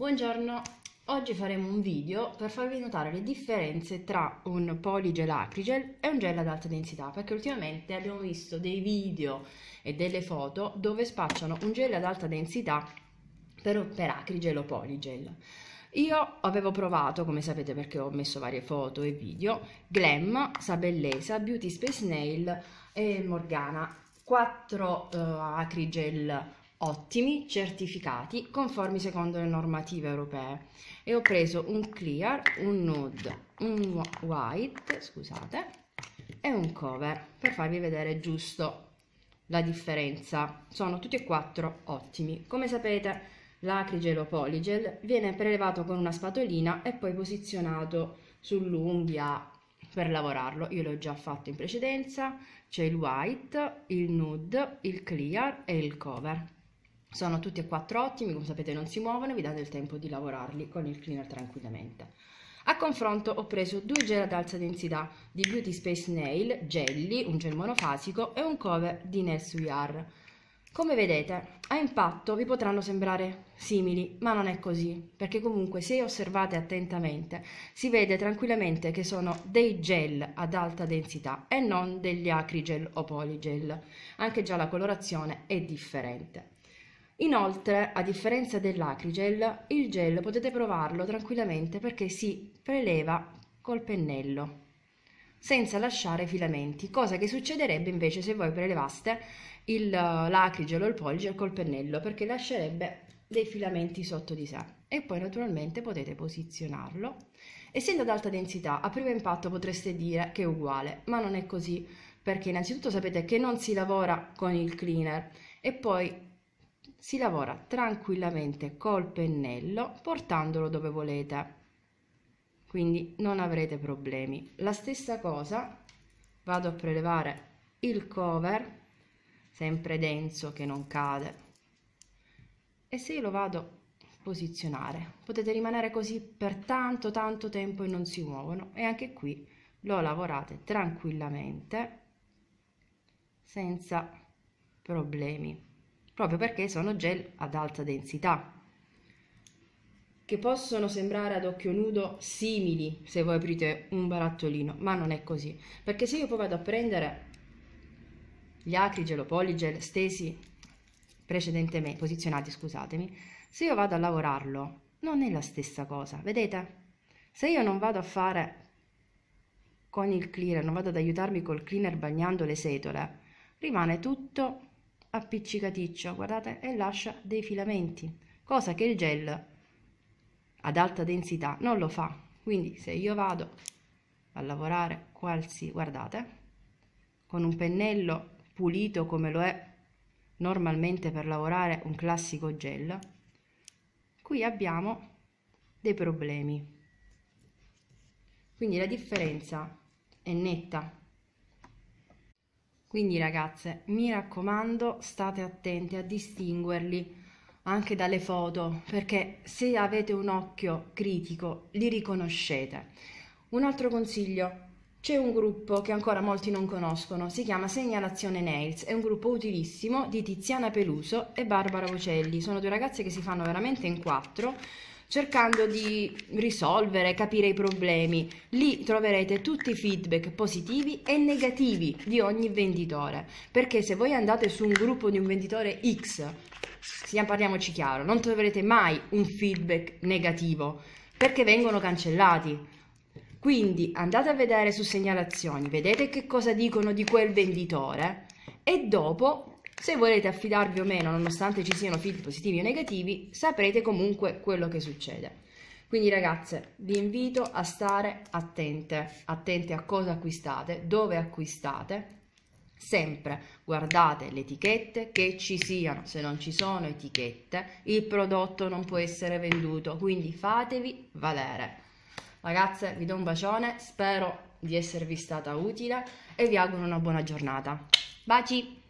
Buongiorno, oggi faremo un video per farvi notare le differenze tra un polygel acrigel e un gel ad alta densità perché ultimamente abbiamo visto dei video e delle foto dove spacciano un gel ad alta densità per, per acrigel o polygel. Io avevo provato, come sapete perché ho messo varie foto e video, Glam, Sabellesa, Beauty Space Nail e Morgana, 4 uh, acrigel ottimi, certificati, conformi secondo le normative europee e ho preso un clear, un nude, un white, scusate, e un cover per farvi vedere giusto la differenza. Sono tutti e quattro ottimi. Come sapete l'acrigel o polygel viene prelevato con una spatolina e poi posizionato sull'unghia per lavorarlo. Io l'ho già fatto in precedenza, c'è il white, il nude, il clear e il cover. Sono tutti e quattro ottimi, come sapete non si muovono, vi date il tempo di lavorarli con il cleaner tranquillamente. A confronto ho preso due gel ad alta densità di Beauty Space Nail, Jelly, un gel monofasico e un cover di We Are. Come vedete, a impatto vi potranno sembrare simili, ma non è così, perché comunque se osservate attentamente si vede tranquillamente che sono dei gel ad alta densità e non degli acrigel o polygel. Anche già la colorazione è differente. Inoltre, a differenza dell'acrigel, il gel potete provarlo tranquillamente perché si preleva col pennello senza lasciare filamenti, cosa che succederebbe invece se voi prelevaste l'acrigel o il polygel col pennello perché lascerebbe dei filamenti sotto di sé e poi naturalmente potete posizionarlo. Essendo ad alta densità, a primo impatto potreste dire che è uguale, ma non è così perché innanzitutto sapete che non si lavora con il cleaner e poi si lavora tranquillamente col pennello portandolo dove volete. Quindi non avrete problemi. La stessa cosa vado a prelevare il cover sempre denso che non cade. E se io lo vado a posizionare potete rimanere così per tanto tanto tempo e non si muovono. E anche qui lo lavorate tranquillamente senza problemi proprio perché sono gel ad alta densità che possono sembrare ad occhio nudo simili se voi aprite un barattolino, ma non è così, perché se io poi vado a prendere gli acrigel o polygel stesi precedentemente, posizionati, scusatemi, se io vado a lavorarlo non è la stessa cosa, vedete? Se io non vado a fare con il cleaner, non vado ad aiutarmi col cleaner bagnando le setole, rimane tutto appiccicaticcio, guardate, e lascia dei filamenti, cosa che il gel ad alta densità non lo fa. Quindi se io vado a lavorare qualsiasi, guardate, con un pennello pulito come lo è normalmente per lavorare un classico gel, qui abbiamo dei problemi. Quindi la differenza è netta quindi ragazze, mi raccomando, state attenti a distinguerli anche dalle foto, perché se avete un occhio critico li riconoscete. Un altro consiglio, c'è un gruppo che ancora molti non conoscono, si chiama Segnalazione Nails, è un gruppo utilissimo di Tiziana Peluso e Barbara Vocelli, sono due ragazze che si fanno veramente in quattro cercando di risolvere, capire i problemi. Lì troverete tutti i feedback positivi e negativi di ogni venditore, perché se voi andate su un gruppo di un venditore X, parliamoci chiaro, non troverete mai un feedback negativo, perché vengono cancellati. Quindi andate a vedere su segnalazioni, vedete che cosa dicono di quel venditore e dopo se volete affidarvi o meno, nonostante ci siano feed positivi o negativi, saprete comunque quello che succede. Quindi ragazze, vi invito a stare attente, attente a cosa acquistate, dove acquistate. Sempre guardate le etichette che ci siano, se non ci sono etichette il prodotto non può essere venduto, quindi fatevi valere. Ragazze, vi do un bacione, spero di esservi stata utile e vi auguro una buona giornata. Baci!